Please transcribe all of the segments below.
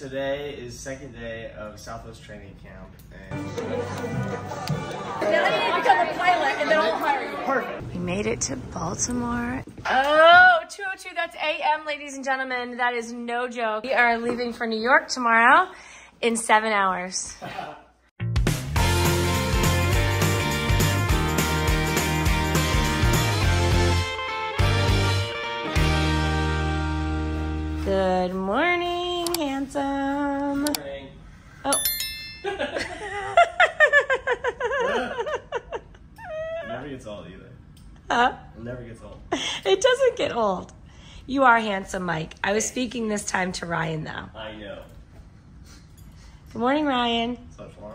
today is second day of Southwest Training Camp, and Now you need to become a pilot, and then I'll hire you. perfect. We made it to Baltimore. Oh, 202, that's AM, ladies and gentlemen. That is no joke. We are leaving for New York tomorrow in seven hours. Good morning, handsome. Oh. It never gets old either. Huh? It never gets old. It doesn't get old. You are handsome, Mike. I was speaking this time to Ryan, though. I know. Good morning, Ryan. So far.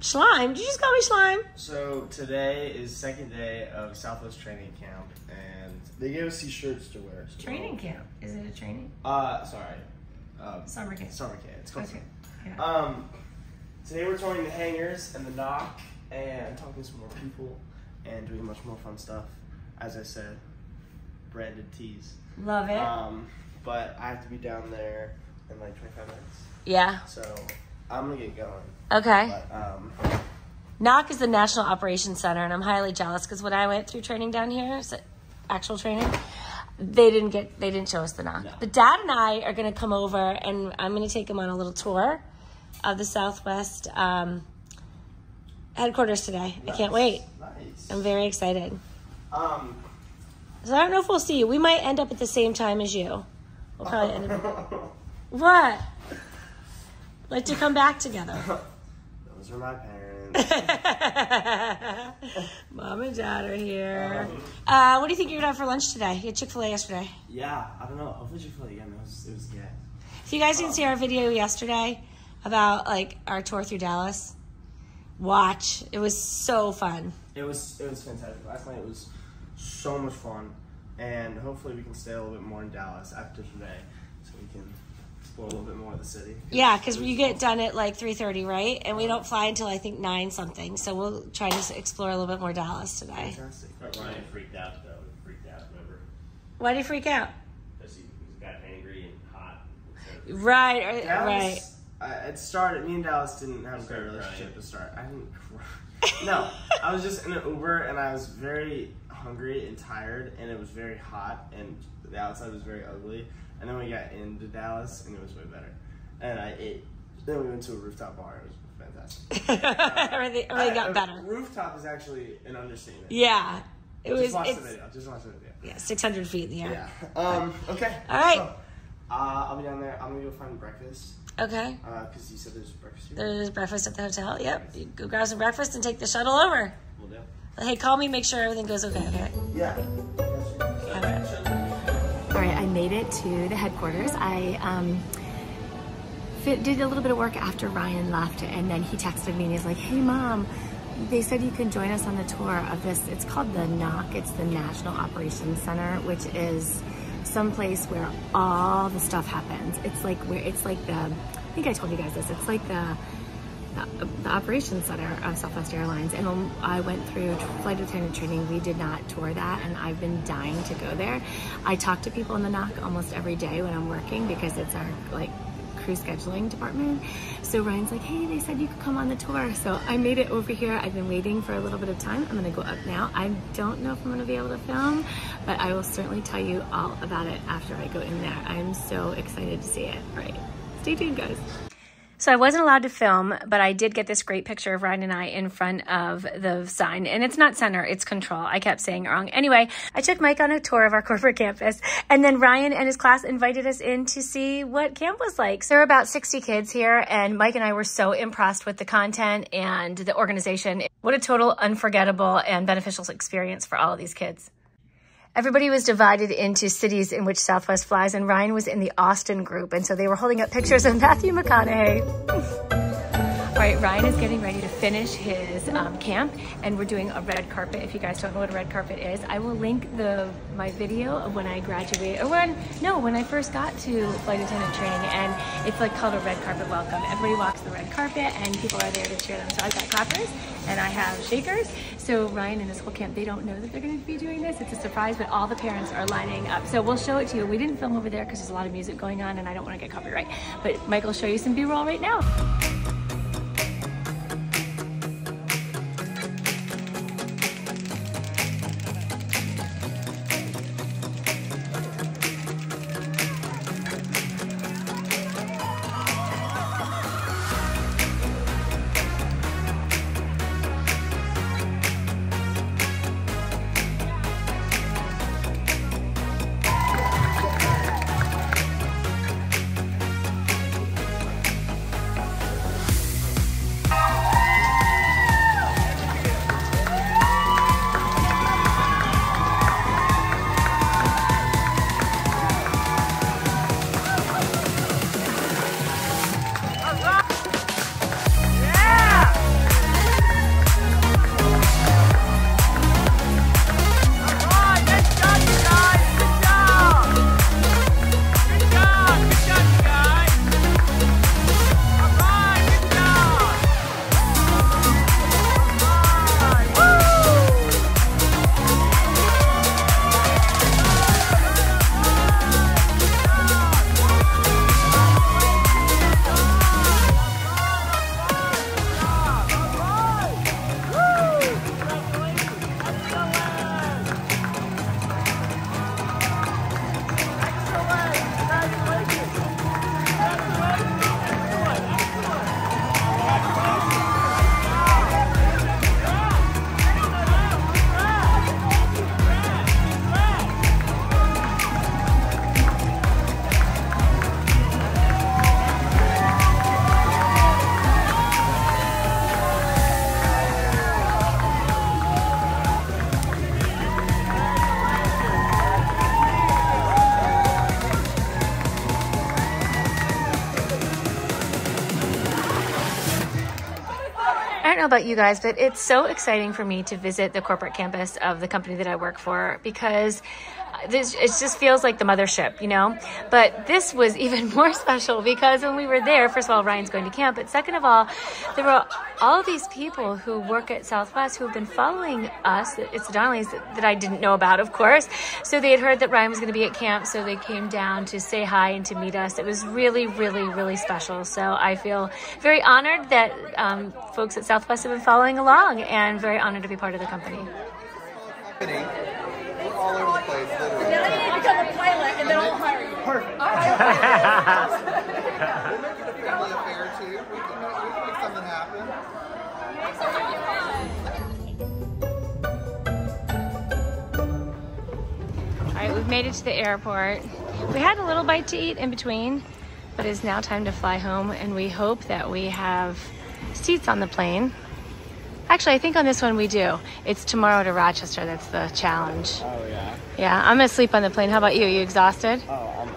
Slime. Did you just call me slime? So today is second day of Southwest Training Camp, and they gave us these shirts to wear. so- camp. Is it a training? Uh, sorry. Um, Summer camp. Summer camp. It's called Okay. summer. Yeah. Um, today we're touring the hangars and the NOC and talking to some more people and doing much more fun stuff. As I said, branded tees. Love it. Um, but I have to be down there in like 25 minutes, yeah. so I'm gonna get going. Okay. But um, NOC is the National Operations Center, and I'm highly jealous because when I went through training down here, so- actual training, they didn't get they didn't show us the NOC. No. But Dad and I are going to come over, and I'm going to take him on a little tour of the Southwest um, headquarters today. I can't wait. Nice. I'm very excited. Um, So I don't know if we'll see you. We might end up at the same time as you. We'll probably end up. What? Like to come back together. those are my parents. Mom and Dad are here. Uh, what do you think you're gonna have for lunch today? You had Chick Fil A yesterday. yeah, I don't know. Hopefully, you feel it again. It was, it was good. If you guys didn't see our video yesterday about like our tour through Dallas, watch. It was so fun. It was it was fantastic. Last night it was so much fun, and hopefully we can stay a little bit more in Dallas after today, so we can explore a little bit more of the city. Yeah, because you get done at like 3:30, right? And we don't fly until I think nine something. So we'll try to explore a little bit more Dallas today. fantastic. But Ryan freaked out though. He freaked out, remember? Why do you freak out? Because he, he got angry and hot. Right, or- right. Dallas, uh, it started. Me and Dallas didn't have a great relationship crying. to start. I didn't. Cry. no, I was just in an Uber and I was very hungry and tired, and it was very hot, and the outside was very ugly. And then we got into Dallas, and it was way better. And I ate. Then we went to a rooftop bar. It was fantastic. everything, everything got I- better. Rooftop is actually an understatement. Yeah, it was. Just watch the video. Just watch the video. yeah, 600 feet in the air. Yeah. Um. Okay. All right. So, uh, I'll be down there. I'm gonna go find breakfast. Okay. Uh, cause you said there's breakfast here. There's breakfast at the hotel. Yep. You go grab some breakfast and take the shuttle over. Will do. Hey, call me. Make sure everything goes okay. Okay. Yeah. All right, I made it to the headquarters. I um, fit, did a little bit of work after Ryan left, and then he texted me and he's like, "Hey, mom, they said you can join us on the tour of this. It's called the NOC. It's the National Operations Center, which is some place where all the stuff happens. It's like where it's like the. I think I told you guys this. It's like the the, the operations center of Southwest Airlines. And I went through flight attendant training, we did not tour that, and I've been dying to go there. I talk to people in the NOC almost every day when I'm working because it's our like crew scheduling department. So Ryan's like, hey, they said you could come on the tour. So I made it over here. I've been waiting for a little bit of time. I'm gonna go up now. I don't know if I'm gonna be able to film, but I will certainly tell you all about it after I go in there. I'm so excited to see it. All right, stay tuned, guys. So I wasn't allowed to film, but I did get this great picture of Ryan and I in front of the sign. And it's not center, it's control. I kept saying it wrong. Anyway, I took Mike on a tour of our corporate campus. And then Ryan and his class invited us in to see what camp was like. So there are about 60 kids here. And Mike and I were so impressed with the content and the organization. What a total unforgettable and beneficial experience for all of these kids. Everybody was divided into cities in which Southwest flies, and Ryan was in the Austin group. And so they were holding up pictures of Matthew McConaughey. All right, Ryan is getting ready to finish his um, camp, and we're doing a red carpet. If you guys don't know what a red carpet is, I will link the my video of when I graduated, or when no, when I first got to flight attendant training, and it's like called a red carpet welcome. Everybody walks the red carpet, and people are there to cheer them. So I've got clappers, and I have shakers. So Ryan and his whole camp, they don't know that they're going to be doing this. It's a surprise, but all the parents are lining up. So we'll show it to you. We didn't film over there because there's a lot of music going on, and I don't want to get copyright. But Michael will show you some B-roll right now. Know about you guys, but it's so exciting for me to visit the corporate campus of the company that I work for because this, it just feels like the mothership, you know? But this was even more special because when we were there, first of all, Ryan's going to camp, but second of all, there were all these people who work at Southwest who have been following us. It's the Donnellys that, that I didn't know about, of course. So they had heard that Ryan was going to be at camp, so they came down to say hi and to meet us. It was really, really, really special. So I feel very honored that um, folks at Southwest have been following along and very honored to be part of the company. Company. We're all over the place, literally. Then I need to become a pilot, and then I'll hire you. Perfect. We'll make it a family affair too. We can, make- we can make something happen. All right, we've made it to the airport. We had a little bite to eat in between, but it's now time to fly home, and we hope that we have seats on the plane. Actually, I think on this one we do. It's tomorrow to Rochester. That's the challenge. Oh yeah. Yeah, I'm gonna sleep on the plane. How about you? You exhausted? Oh,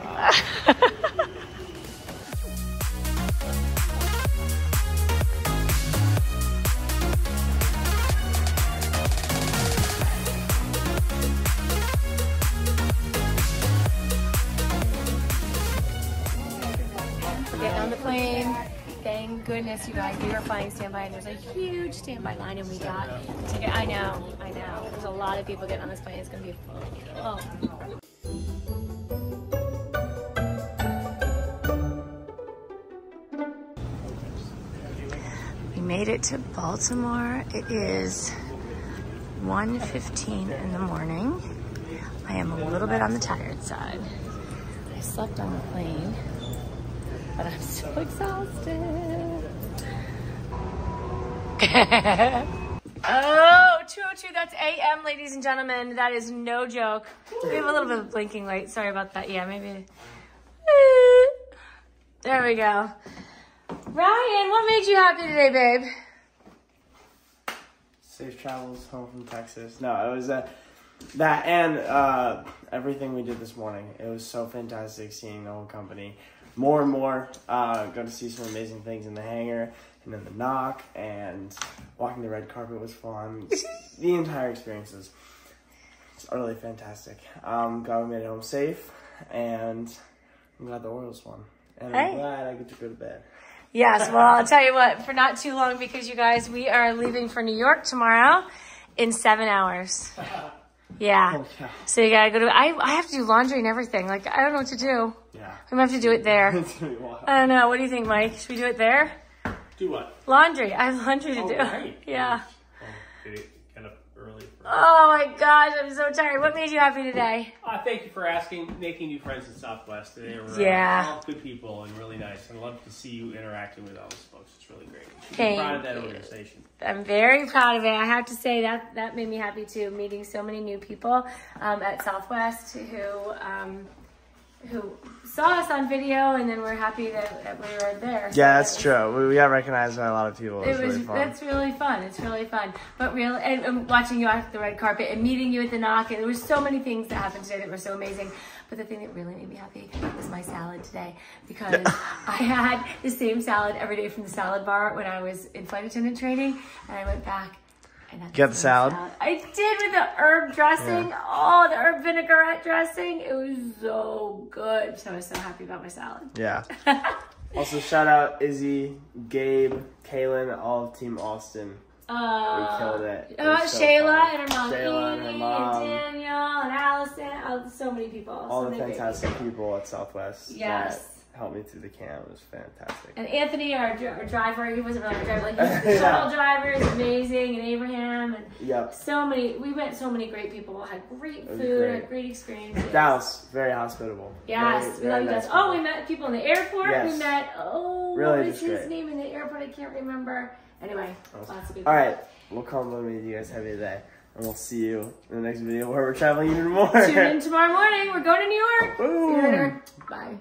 I'm getting on the plane. Thank goodness, you guys. We were flying standby, and there's a huge standby line, and we got ticket. I know, I know. There's a lot of people getting on this plane. It's gonna be full. Oh. We made it to Baltimore. It is 1.15 in the morning. I am a little bit on the tired side. I slept on the plane, but I'm so exhausted. oh, 202, that's AM, ladies and gentlemen. That is no joke. We have a little bit of blinking light. Sorry about that. Yeah, maybe. There we go. Ryan, what made you happy today, babe? Safe travels home from Texas. No, it was uh, that and uh, everything we did this morning. It was so fantastic seeing the whole company. More and more, uh, got to see some amazing things in the hangar and then the NOC and walking the red carpet was fun. the entire experience was it's utterly fantastic. Um, glad we made it home safe, and I'm glad the Orioles won. And I'm glad I get to go to bed. Yes, well, I'll tell you what, for not too long, because you guys, we are leaving for New York tomorrow in seven hours. Yeah. Oh, Holy cow. So you gotta go to, I, I have to do laundry and everything. Like, I don't know what to do. Yeah. We might have to do it there. It's wild. I don't know. What do you think, Mike? Should we do it there? Do what? Laundry. I have laundry to Oh, do. right. Yeah. Oh, did it kind of early. For... Oh my gosh, I'm so tired. What made you happy today? Uh, thank you for asking, making new friends in Southwest. They were uh, Yeah. all good people and really nice. I love to see you interacting with all those folks. It's really great. You should be Thank proud of that organization. I'm very proud of it. I have to say that that made me happy too. Meeting so many new people um, at Southwest who um, who saw us on video, and then we're happy that, that we were there. Yeah, that's true. We, we got recognized by a lot of people. It was, It was really fun. that's really fun. It's really fun. But real and, and watching you off the red carpet and meeting you at the NOC and there was so many things that happened today that were so amazing. But the thing that really made me happy was my salad today because I had the same salad every day from the salad bar when I was in flight attendant training and I went back Get the salad? I did with the herb dressing. Oh, the herb vinaigrette dressing. It was so good. So I was so happy about my salad. Yeah. also, shout out Izzy, Gabe, Kaylin, all of Team Austin. Uh, We killed it. It was so Shayla and her mom Shayla and her mom. and Daniel and Allison? Oh, so many people. All so the fantastic people. people at Southwest Yes. that helped me through the camp. It was fantastic. And Anthony, our, our driver, he wasn't really a driver, like he's the Yeah. shuttle driver, is amazing, and Abraham, and Yep. so many. We met so many great people. Had great food, great. had great experiences. Dallas, very hospitable. Yes, Very- we love you nice guys. Oh, we met people in the airport. We met. Oh, Really what was his great. name in the airport? I can't remember. Anyway, lots of good. All right, we'll compliment you guys heavy today, and we'll see you in the next video where we're traveling even more. Tune in tomorrow morning. We're going to New York. See you Boom. later. Bye.